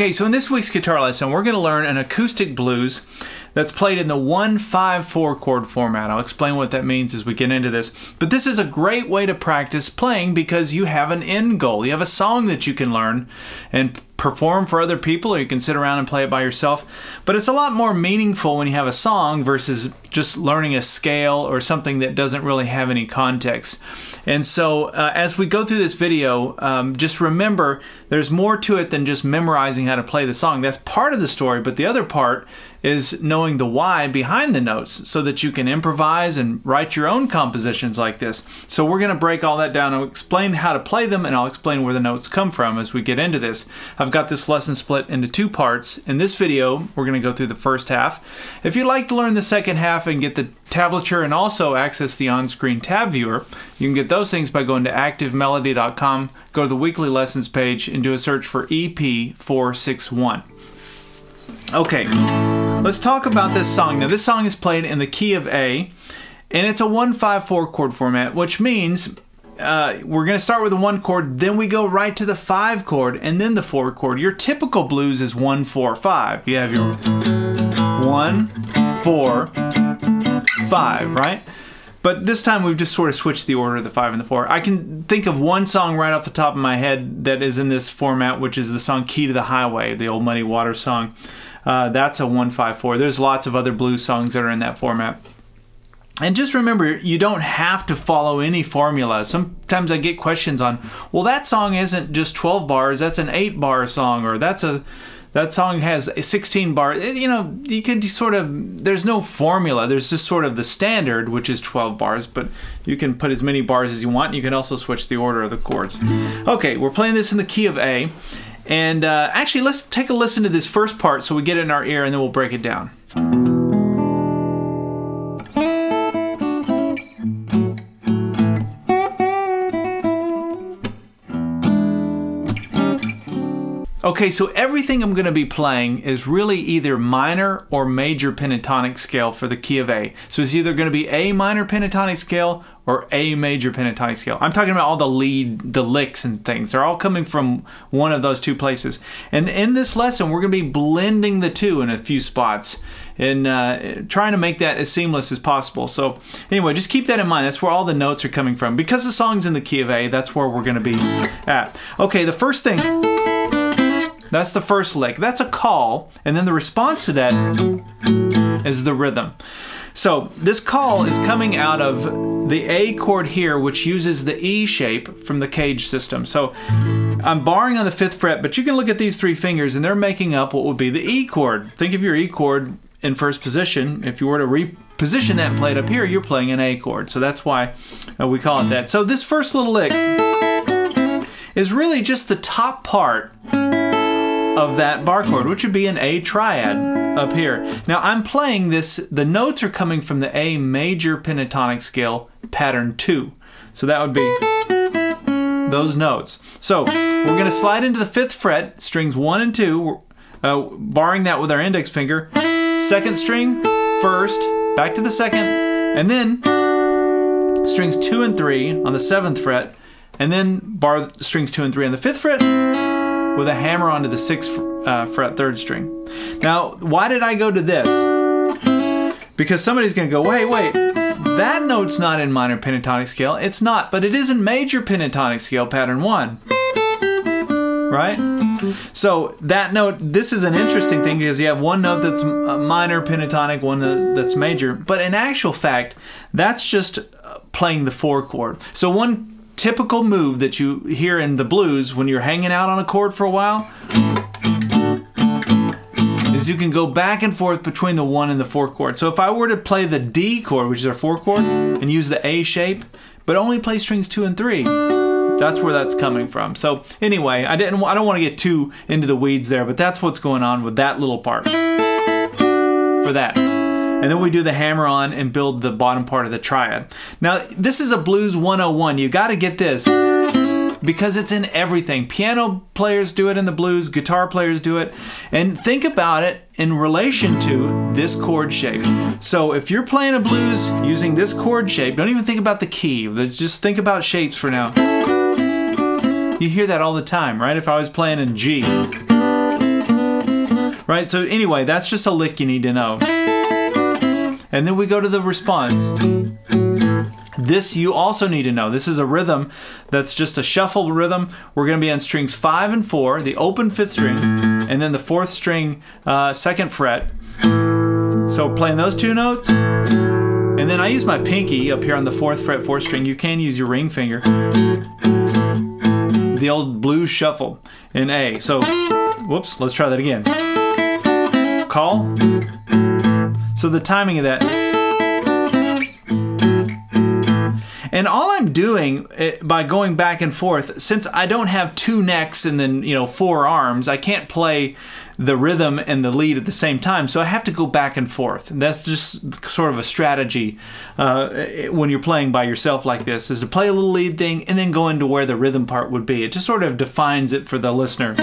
Okay, so in this week's guitar lesson, we're going to learn an acoustic blues that's played in the 1-5-4 chord format. I'll explain what that means as we get into this. But this is a great way to practice playing because you have an end goal. You have a song that you can learn and perform for other people or you can sit around and play it by yourself. But it's a lot more meaningful when you have a song versus just learning a scale or something that doesn't really have any context. And so uh, as we go through this video, um, just remember there's more to it than just memorizing how to play the song. That's part of the story, but the other part is knowing the why behind the notes so that you can improvise and write your own compositions like this. So we're going to break all that down. I'll explain how to play them and I'll explain where the notes come from as we get into this. I've got this lesson split into two parts. In this video, we're going to go through the first half. If you'd like to learn the second half and get the tablature and also access the on-screen tab viewer, you can get those things by going to activemelody.com, go to the weekly lessons page and do a search for EP461. Okay, let's talk about this song. Now this song is played in the key of A and it's a 1-5-4 chord format, which means uh, we're going to start with the one chord, then we go right to the five chord, and then the four chord. Your typical blues is one, four, five. You have your one, four, five, right? But this time we've just sort of switched the order of the five and the four. I can think of one song right off the top of my head that is in this format, which is the song Key to the Highway, the old Muddy Waters song. Uh, that's a 154. There's lots of other blues songs that are in that format. And just remember, you don't have to follow any formula. Sometimes I get questions on, well, that song isn't just 12 bars, that's an 8 bar song, or that's a that song has 16 bars. You know, you can sort of, there's no formula. There's just sort of the standard, which is 12 bars, but you can put as many bars as you want. You can also switch the order of the chords. Okay, we're playing this in the key of A. And uh, actually, let's take a listen to this first part so we get it in our ear and then we'll break it down. Okay, so everything I'm going to be playing is really either minor or major pentatonic scale for the key of A. So it's either going to be A minor pentatonic scale or A major pentatonic scale. I'm talking about all the lead, the licks and things. They're all coming from one of those two places. And in this lesson, we're going to be blending the two in a few spots and uh, trying to make that as seamless as possible. So anyway, just keep that in mind. That's where all the notes are coming from. Because the song's in the key of A, that's where we're going to be at. Okay, the first thing that's the first lick. That's a call, and then the response to that is the rhythm. So this call is coming out of the A chord here, which uses the E shape from the CAGED system. So I'm barring on the fifth fret, but you can look at these three fingers and they're making up what would be the E chord. Think of your E chord in first position. If you were to reposition that it up here, you're playing an A chord. So that's why uh, we call it that. So this first little lick is really just the top part of that bar chord, which would be an A triad up here. Now I'm playing this, the notes are coming from the A major pentatonic scale pattern 2. So that would be those notes. So we're going to slide into the 5th fret, strings 1 and 2, uh, barring that with our index finger. Second string, first, back to the second, and then strings 2 and 3 on the 7th fret, and then bar strings 2 and 3 on the 5th fret, with a hammer onto the 6th uh, fret third string. Now, why did I go to this? Because somebody's going to go, wait, wait, that note's not in minor pentatonic scale. It's not, but it is in major pentatonic scale pattern 1. Right? So that note, this is an interesting thing because you have one note that's minor pentatonic, one that's major, but in actual fact, that's just uh, playing the four chord. So one typical move that you hear in the blues when you're hanging out on a chord for a while is you can go back and forth between the one and the four chord. So if I were to play the D chord, which is our four chord, and use the A shape, but only play strings two and three, that's where that's coming from. So anyway, I didn't I don't want to get too into the weeds there, but that's what's going on with that little part for that. And then we do the hammer on and build the bottom part of the triad. Now, this is a Blues 101. You got to get this because it's in everything. Piano players do it in the blues, guitar players do it. And think about it in relation to this chord shape. So if you're playing a blues using this chord shape, don't even think about the key. Just think about shapes for now. You hear that all the time, right? If I was playing in G, Right? So anyway, that's just a lick you need to know. And then we go to the response. This you also need to know. This is a rhythm that's just a shuffle rhythm. We're going to be on strings 5 and 4, the open 5th string, and then the 4th string, uh, 2nd fret. So playing those two notes, and then I use my pinky up here on the 4th fret 4th string. You can use your ring finger. The old blues shuffle in A. So, whoops, let's try that again. Call. So the timing of that And all I'm doing eh, by going back and forth, since I don't have two necks and then, you know, four arms, I can't play the rhythm and the lead at the same time. So I have to go back and forth. And that's just sort of a strategy uh, eh, when you're playing by yourself like this, is to play a little lead thing and then go into where the rhythm part would be. It just sort of defines it for the listener.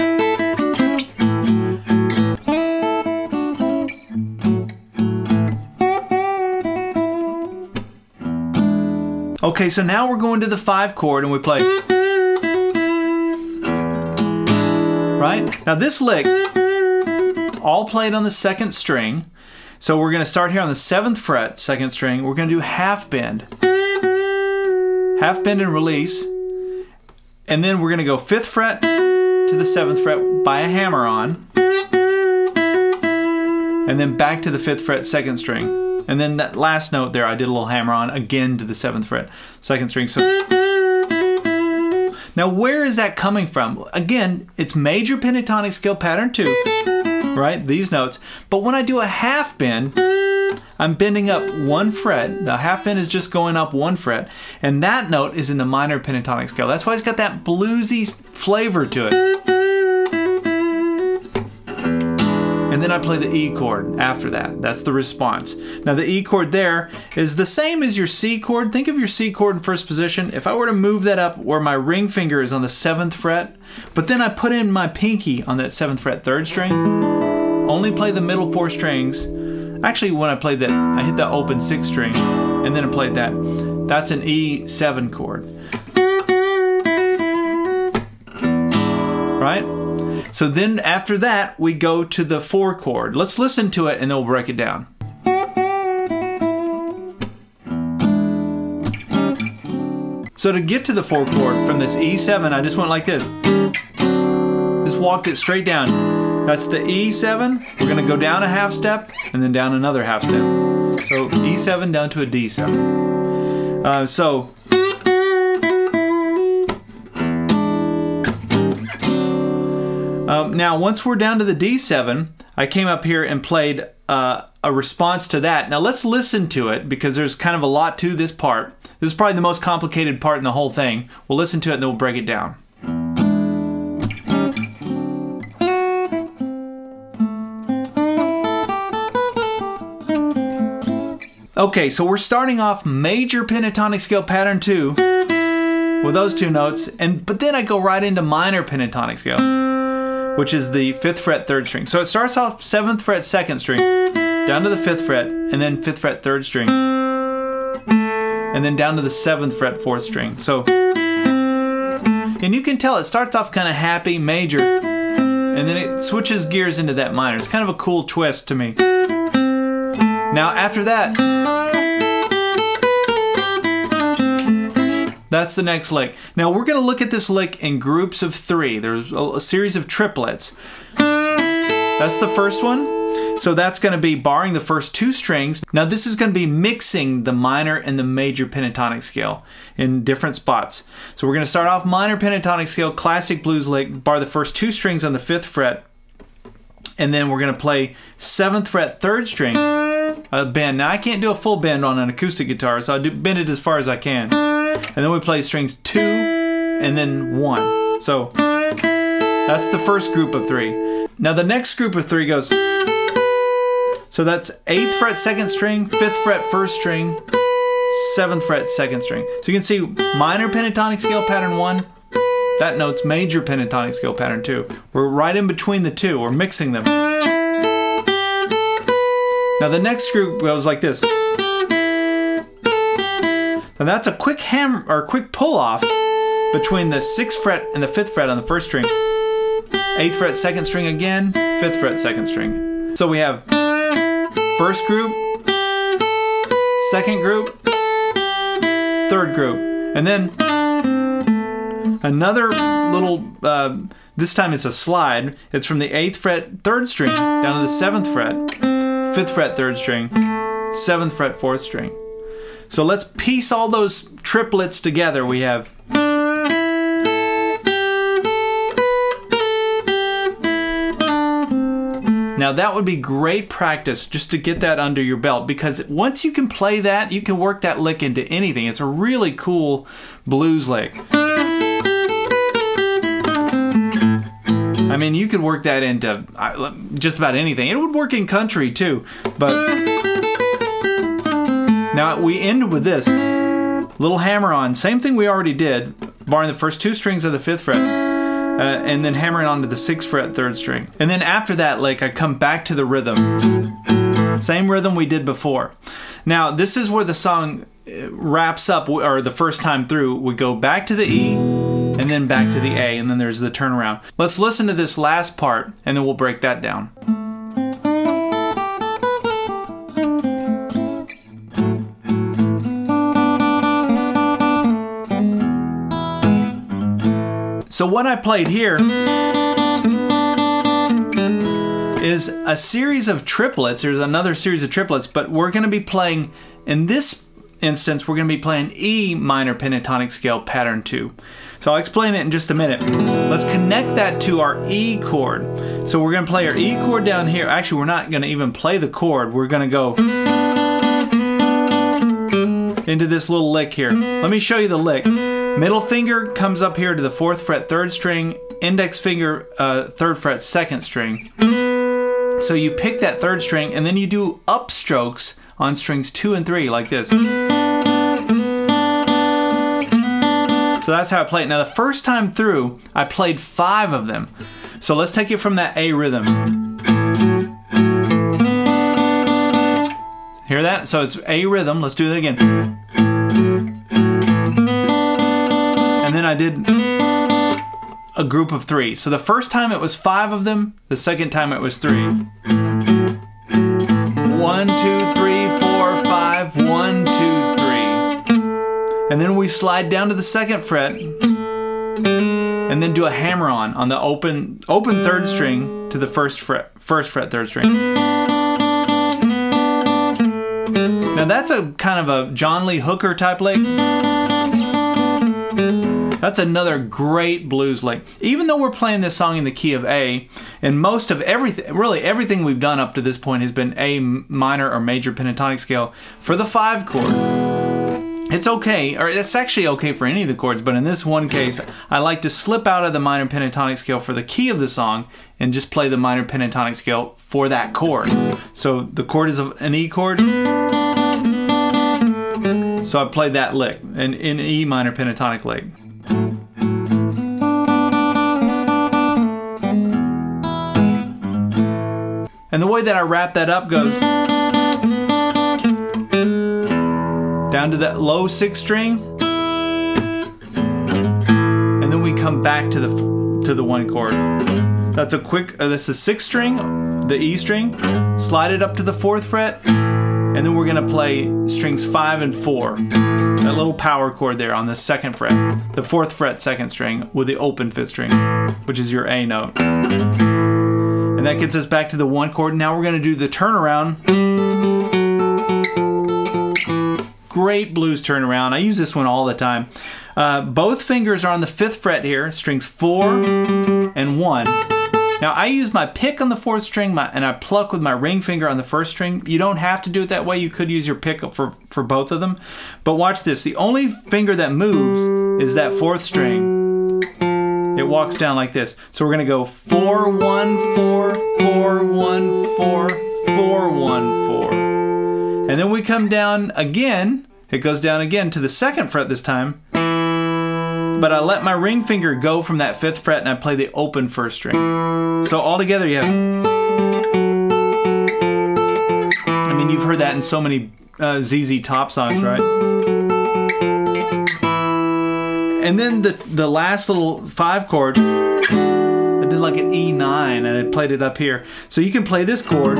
Okay, so now we're going to the five chord and we play. Right? Now this lick, all played on the second string. So we're going to start here on the seventh fret, second string. We're going to do half bend. Half bend and release. And then we're going to go fifth fret to the seventh fret by a hammer on. And then back to the fifth fret, second string. And then that last note there, I did a little hammer on again to the seventh fret, second string. So now where is that coming from? Again, it's major pentatonic scale pattern two, right? These notes. But when I do a half bend, I'm bending up one fret. The half bend is just going up one fret. And that note is in the minor pentatonic scale. That's why it's got that bluesy flavor to it. Then I play the E chord after that. That's the response. Now the E chord there is the same as your C chord. Think of your C chord in first position. If I were to move that up where my ring finger is on the seventh fret, but then I put in my pinky on that seventh fret third string, only play the middle four strings. Actually, when I played that, I hit that open sixth string, and then I played that. That's an E7 chord. Right? So then after that, we go to the four chord. Let's listen to it and then we'll break it down. So to get to the four chord from this E7, I just went like this. Just walked it straight down. That's the E7. We're gonna go down a half step and then down another half step. So E7 down to a D7. Uh, so Um, now, once we're down to the D7, I came up here and played uh, a response to that. Now let's listen to it because there's kind of a lot to this part. This is probably the most complicated part in the whole thing. We'll listen to it and then we'll break it down. Okay, so we're starting off major pentatonic scale pattern 2 with those two notes, and but then I go right into minor pentatonic scale which is the fifth fret third string. So it starts off seventh fret second string, down to the fifth fret, and then fifth fret third string, and then down to the seventh fret fourth string. So, and you can tell it starts off kind of happy, major, and then it switches gears into that minor. It's kind of a cool twist to me. Now after that, That's the next lick. Now we're going to look at this lick in groups of three. There's a, a series of triplets. That's the first one. So that's going to be barring the first two strings. Now this is going to be mixing the minor and the major pentatonic scale in different spots. So we're going to start off minor pentatonic scale, classic blues lick, bar the first two strings on the fifth fret, and then we're going to play seventh fret third string, a bend. Now I can't do a full bend on an acoustic guitar, so I do bend it as far as I can. And then we play strings two and then one. So that's the first group of three. Now the next group of three goes, so that's 8th fret second string, 5th fret first string, 7th fret second string. So you can see minor pentatonic scale pattern 1, that note's major pentatonic scale pattern 2. We're right in between the two, we're mixing them. Now the next group goes like this. And that's a quick ham or quick pull off between the sixth fret and the fifth fret on the first string. Eighth fret second string again, fifth fret second string. So we have first group, second group, third group, and then another little, uh, this time it's a slide. It's from the 8th fret, 3rd string, down to the 7th fret, 5th fret, 3rd string, 7th fret, 4th string. So let's piece all those triplets together. We have Now that would be great practice just to get that under your belt because once you can play that, you can work that lick into anything. It's a really cool blues lick. I mean, you could work that into uh, just about anything. It would work in country too, but now we end with this little hammer on. Same thing we already did, barring the first two strings of the fifth fret uh, and then hammering onto the 6th fret 3rd string. And then after that, like I come back to the rhythm. Same rhythm we did before. Now, this is where the song uh, wraps up, or the first time through, we go back to the E, and then back to the A, and then there's the turnaround. Let's listen to this last part, and then we'll break that down. So what I played here is a series of triplets. There's another series of triplets, but we're going to be playing, in this instance, we're going to be playing E minor pentatonic scale pattern 2. So I'll explain it in just a minute. Let's connect that to our E chord. So we're going to play our E chord down here. Actually, we're not going to even play the chord. We're going to go into this little lick here. Let me show you the lick. Middle finger comes up here to the fourth fret, third string. Index finger, uh, third fret, second string. So you pick that third string and then you do upstrokes on strings two and three like this. So that's how I play it. Now the first time through, I played five of them. So let's take it from that A rhythm. Hear that? So it's A rhythm. Let's do that again. Did a group of three. So the first time it was five of them, the second time it was three. One, two, three, four, five, one, two, three. And then we slide down to the second fret and then do a hammer on on the open open third string to the first fret first fret third string. Now that's a kind of a John Lee Hooker type lick. That's another great blues lick. Even though we're playing this song in the key of A, and most of everything, really everything we've done up to this point has been A minor or major pentatonic scale for the five chord. It's okay, or it's actually okay for any of the chords, but in this one case, I like to slip out of the minor pentatonic scale for the key of the song and just play the minor pentatonic scale for that chord. So the chord is an E chord. So I played that lick, an, an E minor pentatonic lick. And the way that I wrap that up goes down to that low sixth string, and then we come back to the to the one chord. That's a quick. Uh, that's the sixth string, the E string. Slide it up to the fourth fret, and then we're gonna play strings five and four. That little power chord there on the second fret, the fourth fret, second string with the open fifth string, which is your A note. And that gets us back to the one chord. Now we're gonna do the turnaround. Great blues turnaround. I use this one all the time. Uh, both fingers are on the fifth fret here, strings four and one. Now I use my pick on the fourth string my, and I pluck with my ring finger on the first string. You don't have to do it that way. You could use your pick for, for both of them. But watch this. The only finger that moves is that fourth string it walks down like this. So we're gonna go four, one, four, four, one, four, four, one, four. And then we come down again. It goes down again to the second fret this time. But I let my ring finger go from that fifth fret and I play the open first string. So all together you have. I mean, you've heard that in so many uh, ZZ Top songs, right? And then the, the last little five chord, I did like an E9 and I played it up here. So you can play this chord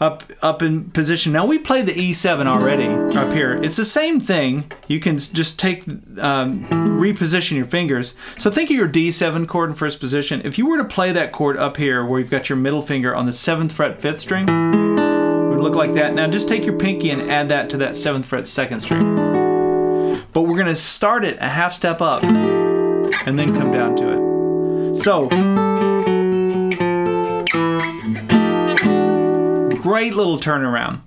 up up in position. Now we played the E7 already up here. It's the same thing. You can just take um, reposition your fingers. So think of your D7 chord in first position. If you were to play that chord up here where you've got your middle finger on the 7th fret 5th string, it would look like that. Now just take your pinky and add that to that 7th fret 2nd string. But we're to start it a half step up and then come down to it. So great little turnaround.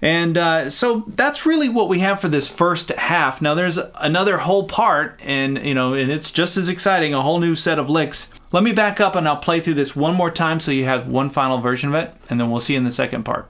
And uh, so that's really what we have for this first half. Now there's another whole part, and you know, and it's just as exciting, a whole new set of licks. Let me back up and I'll play through this one more time so you have one final version of it, and then we'll see you in the second part.